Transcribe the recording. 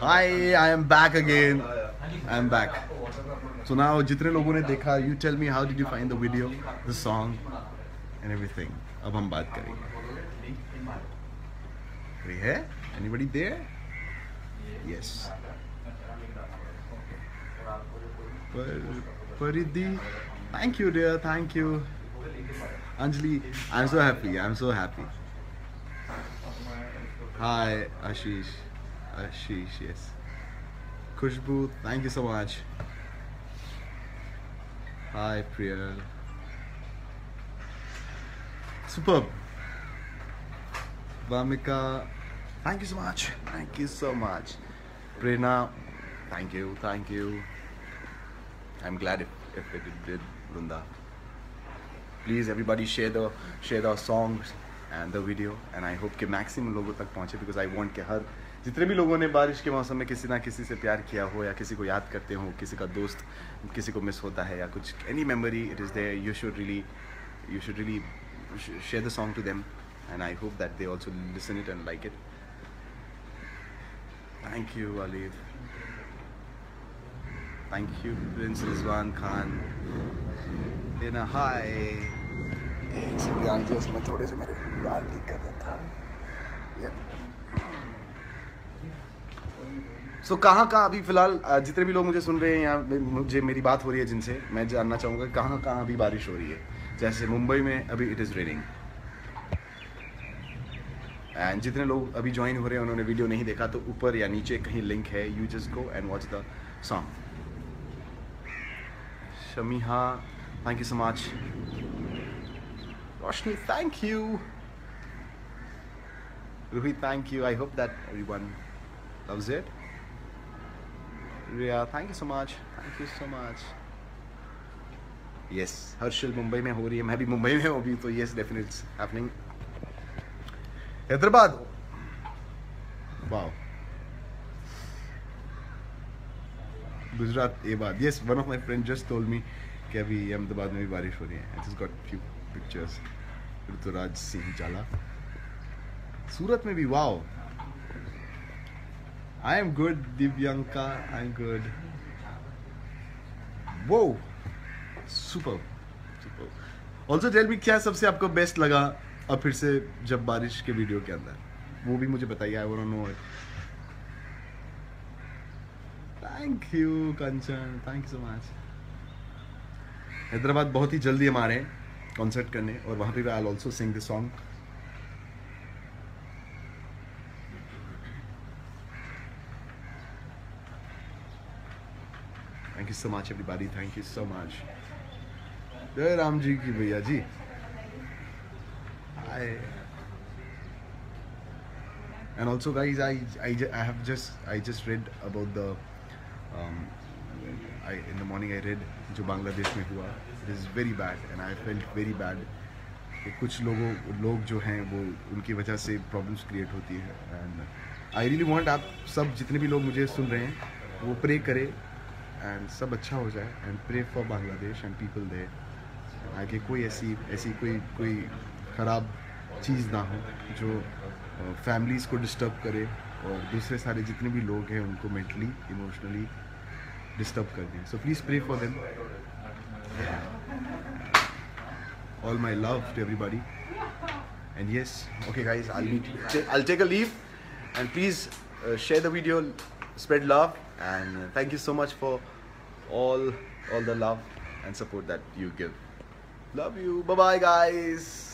Hi, I am back again. I am back. So now, जितने लोगों ने देखा, you tell me how did you find the video, the song, and everything. अब हम बात करेंगे. है? Anybody there? Yes. पर Paridhi, thank you dear, thank you. Anjali, I'm so happy. I'm so happy. Hi, Ashish. Ashish, yes. Kushbu, thank you so much. Hi, Priya. Superb. Vamika, thank you so much. Thank you so much. Prerna, thank you, thank you. I'm glad if, if it did, Vrunda. Please, everybody, share the share the songs and the video, and I hope कि maximum लोगों तक पहुँचे because I want कि हर जितने भी लोगों ने बारिश के मौसम में किसी ना किसी से प्यार किया हो या किसी को याद करते हो, किसी का दोस्त, किसी को मिस होता है या कुछ any memory it is there you should really you should really share the song to them and I hope that they also listen it and like it thank you Ali thank you Prince Rizwan Khan देना hi एक से थोड़े से मेरे बात दिक्कत था। सो so, कहाँ कहाँ अभी फ़िलहाल जितने भी लोग मुझे सुन रहे हैं या मुझे मेरी बात हो रही है जिनसे मैं जानना चाहूँगा कहाँ कहाँ अभी बारिश हो रही है जैसे मुंबई में अभी इट इज़ रेनिंग एंड जितने लोग अभी ज्वाइन हो रहे हैं उन्होंने वीडियो नहीं देखा तो ऊपर या नीचे कहीं लिंक है you just go and watch the song Shamiha, thank you so much. Roshni, thank you. Ruhi, thank you. I hope that everyone loves it. Ria, thank you so much. Thank you so much. Yes, Harshal Mumbai में हो रही है मैं भी मुंबई में हूँ अभी तो definitely it's happening. Hyderabad. Wow Gujarat ये बात। Yes one of my friend just told me कि अभी अहमदाबाद में भी बारिश हो रही है। I just got few pictures Rituraj Singh Jhala. Surat में भी wow am good Divyanka I am good वो super super also tell me क्या सबसे आपको बेस्ट लगा? अब फिर से जब बारिश के वीडियो के अंदर। वो भी मुझे बताइए I want know it thank you Kanchan thank you so much Hyderabad बहुत ही जल्दी हम आ रहे हैं कॉन्सर्ट करने, और वहाँ पे I also sing the song thank you so much everybody thank you so much Jai Ram ji की भैया जी। Also guys I, I ju- I have just I just read about the um, I in the morning I read जो बांग्लादेश में हुआ। It is very bad I felt very bad कि कुछ लोगों लोग जो हैं वो उनकी वजह से प्रॉब्लम्स क्रिएट होती है। एंड आई रियली वांट आप सब जितने भी लोग मुझे सुन रहे हैं वो प्रे करें। एंड सब अच्छा हो जाए. And pray for Bangladesh and people दे आगे कोई ऐसी ऐसी कोई कोई ख़राब चीज़ ना हो जो फैमिलीज़ को डिस्टर्ब करे और दूसरे सारे जितने भी लोग हैं उनको मेंटली इमोशनली डिस्टर्ब कर दें. So please pray for them all my love to everybody. And yes i'll meet i'll take a leave. And please uh, share the video. Spread love and uh, thank you so much for all all the love and support that you give. Love you. Bye bye guys